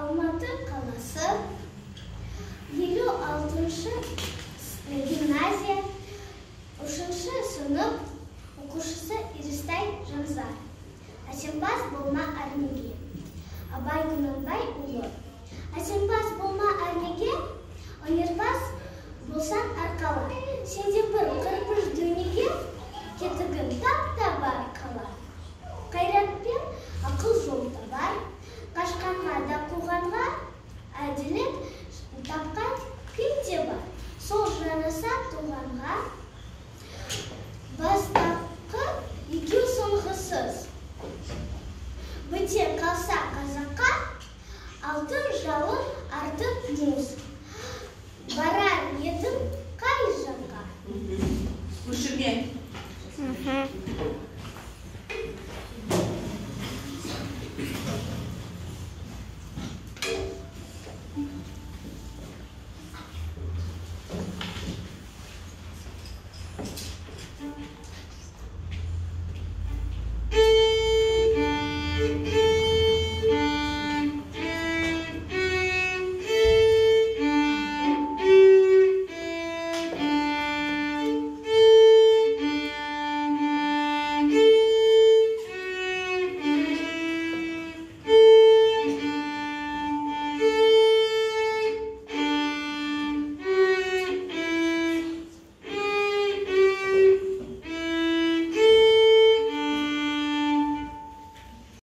алматы қаласы елу алтыншы гимназия үшінші сынып оқушысы иристай жанзар әсембас болма әрнеге абай құнанбай ұлы. Әсембас болма әрнеге өнерпаз болсаң арқала сенде бір адамға бастапқы екеу соңғысыз біте қалса қазаққа алтын жауын артып мұз барар едім қай жаққа көшірген